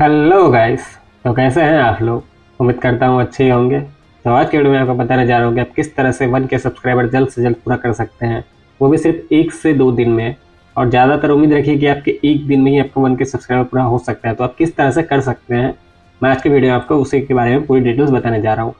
Hello guys तो कैसे हैं आप लोग? उम्मीद करता हूँ अच्छे ही होंगे। तो आज के वीडियो में आपको बताने जा रहा हूँ कि आप किस तरह से वन के सब्सक्राइबर जल्द से जल्द पूरा कर सकते हैं। वो भी सिर्फ़ एक से दो दिन में। और ज़्यादातर उम्मीद रखिए कि आपके एक दिन में ही आपको वन के सब्सक्राइबर पूरा हो सकता है। तो आप किस तरह से कर सकते हैं? मैं आज के वीडियो में आपको उसी के बारे में पूरी डिटेल्स बताने जा रहा हूँ।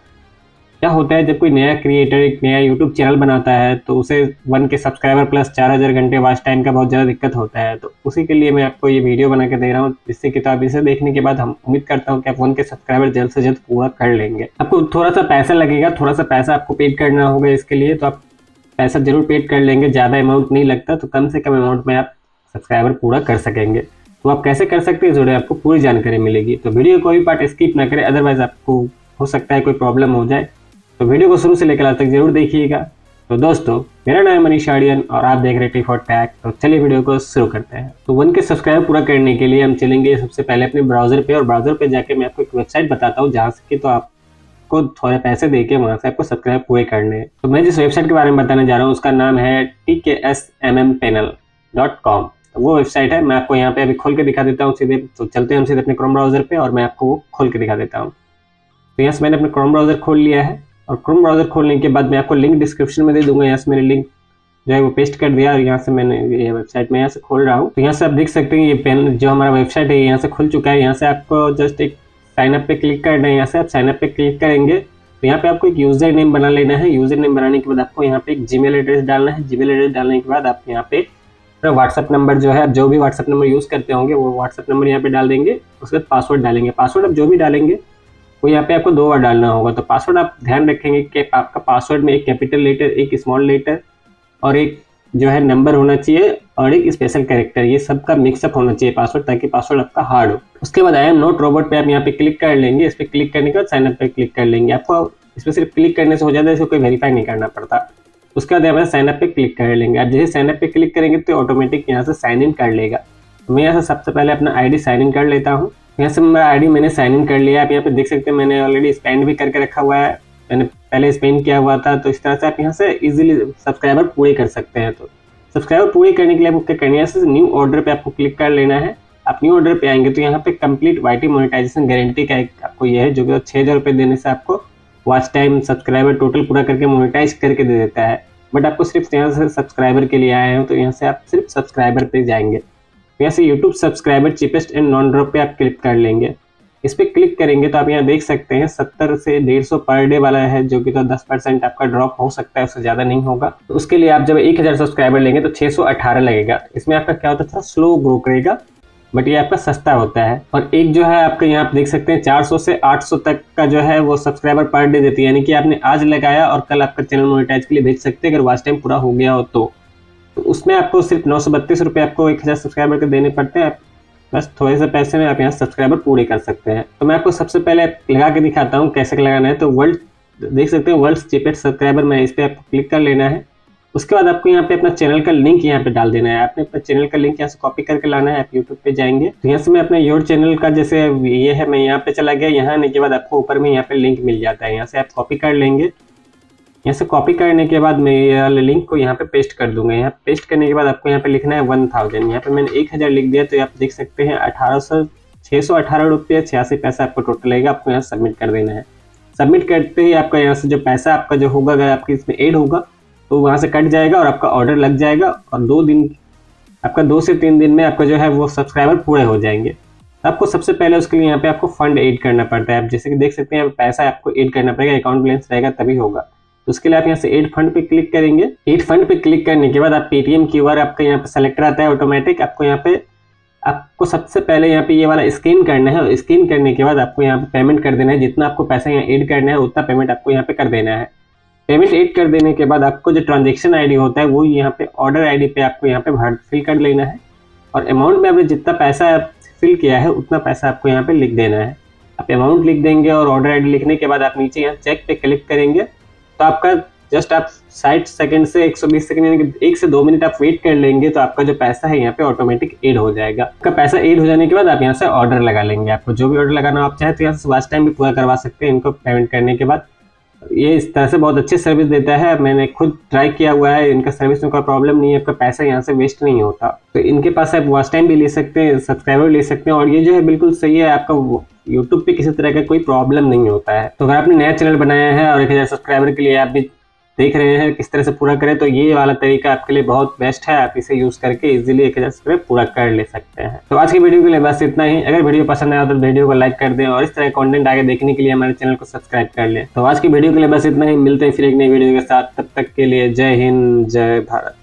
क्या होता है जब कोई नया क्रिएटर एक नया यूट्यूब चैनल बनाता है तो उसे वन के सब्सक्राइबर प्लस चार हज़ार घंटे वॉच टाइम का बहुत ज़्यादा दिक्कत होता है। तो उसी के लिए मैं आपको ये वीडियो बना के दे रहा हूँ, जिससे कि तो आप इसे देखने के बाद हम उम्मीद करता हूँ कि आप वन के सब्सक्राइबर जल्द से जल्द पूरा कर लेंगे। आपको थोड़ा सा पैसा लगेगा, थोड़ा सा पैसा आपको पेड करना होगा इसके लिए तो आप पैसा ज़रूर पेड कर लेंगे, ज़्यादा अमाउंट नहीं लगता तो कम से कम अमाउंट में आप सब्सक्राइबर पूरा कर सकेंगे। तो आप कैसे कर सकते हैं जोड़े आपको पूरी जानकारी मिलेगी। तो वीडियो कोई पार्ट स्किप ना करें अदरवाइज़ आपको हो सकता है कोई प्रॉब्लम हो जाए। तो वीडियो को शुरू से लेकर आज तक ज़रूर देखिएगा। तो दोस्तों, मेरा नाम है मनीष आडियन और आप देख रहे टी फॉर टैग तो चलिए वीडियो को शुरू करते हैं। तो वन के सब्सक्राइब पूरा करने के लिए हम चलेंगे सबसे पहले अपने ब्राउज़र पे और ब्राउज़र पे जाके मैं आपको एक वेबसाइट बताता हूँ, जहाँ से कि तो आपको थोड़े पैसे दे के वहाँ से आपको सब्सक्राइब पूरे करने हैं। तो मैं जिस वेबसाइट के बारे में बताने जा रहा हूँ, उसका नाम है T S M M panel dot com तो वो वेबसाइट है, मैं आपको यहाँ पे अभी खोल के दिखा देता हूँ सीधे। तो चलते हैं हम सीधे अपने क्रोम ब्राउज़र पे और मैं आपको वो खोल के दिखा देता हूँ। तो यहाँ से मैंने अपने क्रोम ब्राउज़र खोल लिया है। और क्रोम ब्राउज़र खोलने के बाद मैं आपको लिंक डिस्क्रिप्शन में दे दूँगा, यहाँ से मैंने लिंक जो है वो पेस्ट कर दिया और यहाँ से मैंने ये वेबसाइट में यहाँ से खोल रहा हूँ। तो यहाँ से आप देख सकते हैं ये पेन जो हमारा वेबसाइट है यहाँ से खुल चुका है। यहाँ से आपको जस्ट एक साइनअप पे क्लिक करना है, यहाँ से आप साइन अप पे क्लिक करेंगे। तो यहाँ पे आपको एक यूज़र नेम बना लेना है। यूज़र नेम बनाने के बाद आपको यहाँ पे एक जीमेल एड्रेस डालना है। जीमेल एड्रेस डालने के बाद आप यहाँ पे अपना व्हाट्सअप नंबर जो है, आप जो भी व्हाट्सअप नंबर यूज़ करते होंगे, वो व्हाट्सअप नंबर यहाँ पे डाल देंगे। उसके बाद पासवर्ड डालेंगे। पासवर्ड आप जो भी डालेंगे वो यहाँ पे आपको दो बार डालना होगा। तो पासवर्ड आप ध्यान रखेंगे कि आपका पासवर्ड में एक कैपिटल लेटर एक स्मॉल लेटर और एक जो है नंबर होना चाहिए और एक स्पेशल कैरेक्टर ये सब का मिक्सअप होना चाहिए पासवर्ड ताकि पासवर्ड आपका हार्ड हो। उसके बाद एम नोट रोबोट पे आप यहाँ पे क्लिक कर लेंगे। इस पर क्लिक करने के बाद साइनअप पे क्लिक कर लेंगे। आपको इस पर सिर्फ़ क्लिक करने से हो जाता है इसे कोई वेरीफाई नहीं करना पड़ता। उसके बाद यहाँ साइन अप पे क्लिक कर लेंगे। आप जैसे साइन अप पे क्लिक करेंगे तो ऑटोमेटिक यहाँ से साइन इन कर लेगा। तो मैं यहाँ से सबसे पहले अपना आईडी साइन इन कर लेता हूँ। यहाँ से मेरा आईडी मैंने साइन इन कर लिया आप यहाँ पे देख सकते हैं, मैंने ऑलरेडी स्पेंड भी करके रखा हुआ है। मैंने पहले स्पेंड किया हुआ था तो इस तरह से आप यहाँ से इजीली सब्सक्राइबर पूरे कर सकते हैं। तो सब्सक्राइबर पूरे करने के लिए आपको क्या करना है न्यू ऑर्डर पे आपको क्लिक कर लेना है। आप न्यू ऑर्डर पे आएँगे तो यहाँ पे complete Y T monetization guarantee का एक आपको यह है, जो कि छः हज़ार रुपये देने से आपको वॉच टाइम सब्सक्राइबर टोटल पूरा करके मोनिटाइज करके दे देता है। बट आपको सिर्फ़ यहाँ से सब्सक्राइबर के लिए आए हैं तो यहाँ से आप सिर्फ़ सब्सक्राइबर पे जाएँगे। यहाँ से YouTube subscriber cheapest and non drop पे आप क्लिक कर लेंगे। इस पर क्लिक करेंगे तो आप यहाँ देख सकते हैं, सत्तर से डेढ़ सौ पर डे वाला है, जो कि तो दस परसेंट आपका ड्रॉप हो सकता है, उससे ज़्यादा नहीं होगा। तो उसके लिए आप जब एक हज़ार सब्सक्राइबर लेंगे तो छः सौ अठारह लगेगा। इसमें आपका क्या होता था स्लो ग्रो करेगा बट ये आपका सस्ता होता है। और एक जो है, आपका यहाँ आप देख सकते हैं 400 से 800 तक का जो है, वो सब्सक्राइबर पर डे देती है। यानी कि आपने आज लगाया और कल आपका चैनल मोनिटाइज के लिए भेज सकते हैं, अगर वॉच टाइम पूरा हो गया हो तो। तो उसमें आपको सिर्फ़ नौ सौ बत्तीस रुपये आपको एक हज़ार सब्सक्राइबर के देने पड़ते हैं। बस थोड़े से पैसे में आप यहाँ सब्सक्राइबर पूरे कर सकते हैं। तो मैं आपको सबसे पहले लगा के दिखाता हूँ कैसे लगाना है। तो वर्ल्ड देख सकते हैं वर्ल्ड चीपेस्ट सब्सक्राइबर मैं इस पर आपको क्लिक कर लेना है। उसके बाद आपको यहाँ पे अपना चैनल का लिंक यहाँ पे डाल देना है। आपने अपना चैनल का लिंक यहाँ से कॉपी करके लाना है, आप यूट्यूब पे जाएँगे। तो यहाँ से मैं अपने योर चैनल का जैसे ये है, मैं यहाँ पे चला गया। यहाँ आने के बाद आपको ऊपर में यहाँ पे लिंक मिल जाता है। यहाँ से आप कॉपी कर लेंगे। यहाँ से कॉपी करने के बाद मैं ये वाले लिंक को यहाँ पे पेस्ट कर दूँगा। यहाँ पेस्ट करने के बाद आपको यहाँ पे लिखना है वन थाउज़ेंड यहाँ पे मैंने एक हज़ार लिख दिया तो आप देख सकते हैं अठारह सौ छः सौ अठारह रुपये, छियासी पैसा आपको टोटल लगेगा आपको यहाँ सबमिट कर देना है। सबमिट करते ही आपका यहाँ से जो पैसा आपका जो होगा, अगर आपके इसमें एड होगा तो वहाँ से कट जाएगा और आपका ऑर्डर लग जाएगा और दो दिन, आपका दो से तीन दिन में आपका जो है वो सब्सक्राइबर पूरे हो जाएँगे। आपको सबसे पहले उसके लिए यहाँ पे आपको फंड एड करना पड़ता है। आप जैसे कि देख सकते हैं, पैसा आपको एड करना पड़ेगा अकाउंट बैलेंस रहेगा, तभी होगा। उसके लिए आप यहाँ से एड फंड पे क्लिक करेंगे। एड फंड पे क्लिक करने के बाद आप पेटीएम क्यू आर आपका यहाँ पे सेलेक्ट आता है ऑटोमेटिक आपको यहाँ पे, आपको सबसे पहले यहाँ पे ये वाला स्कैन करना है स्कैन करने के बाद आपको यहाँ पे पेमेंट कर देना है। जितना आपको पैसा यहाँ एड करना है, उतना पेमेंट आपको यहाँ पे कर देना है। पेमेंट एड कर देने के बाद आपको जो ट्रांजेक्शन आईडी होता है, वो यहाँ पे ऑर्डर आईडी पे आपको यहाँ पे भर फिल कर लेना है। और अमाउंट में आपने जितना पैसा फिल किया है, उतना पैसा आपको यहाँ पे लिख देना है। आप अमाउंट लिख देंगे और ऑर्डर आईडी लिखने के बाद आप नीचे यहाँ चेक पे क्लिक करेंगे। तो आपका जस्ट आप साठ सेकेंड से 120 सेकंड, यानी कि एक से दो मिनट आप वेट कर लेंगे तो आपका जो पैसा है यहाँ पे ऑटोमेटिक एड हो जाएगा। आपका पैसा एड हो जाने के बाद आप यहाँ से ऑर्डर लगा लेंगे। आपको जो भी ऑर्डर लगाना आप चाहे तो यहाँ से वास्ट टाइम भी पूरा करवा सकते हैं। इनको पेमेंट करने के बाद ये इस तरह से बहुत अच्छी सर्विस देता है। मैंने खुद ट्राई किया हुआ है। इनका सर्विस में कोई प्रॉब्लम नहीं है। आपका पैसा यहाँ से वेस्ट नहीं होता। तो इनके पास आप वॉच टाइम भी ले सकते हैं सब्सक्राइबर ले सकते हैं। और ये जो है बिल्कुल सही है। आपका यूट्यूब पे किसी तरह का कोई प्रॉब्लम नहीं होता है। तो अगर आपने नया चैनल बनाया है और एक हज़ार सब्सक्राइबर के लिए आप भी देख रहे हैं, किस तरह से पूरा करें तो ये वाला तरीका आपके लिए बहुत बेस्ट है। आप इसे यूज़ करके इजिली एक हज़ार स्क्रिप्ट पूरा कर ले सकते हैं। तो आज की वीडियो के लिए बस इतना ही। अगर वीडियो पसंद आया तो वीडियो को लाइक कर दें और इस तरह कॉन्टेंट आगे देखने के लिए हमारे चैनल को सब्सक्राइब कर लें। तो आज की वीडियो के लिए बस इतना ही। मिलते हैं फिर एक नई वीडियो के साथ। तब तक के लिए जय हिंद, जय भारत।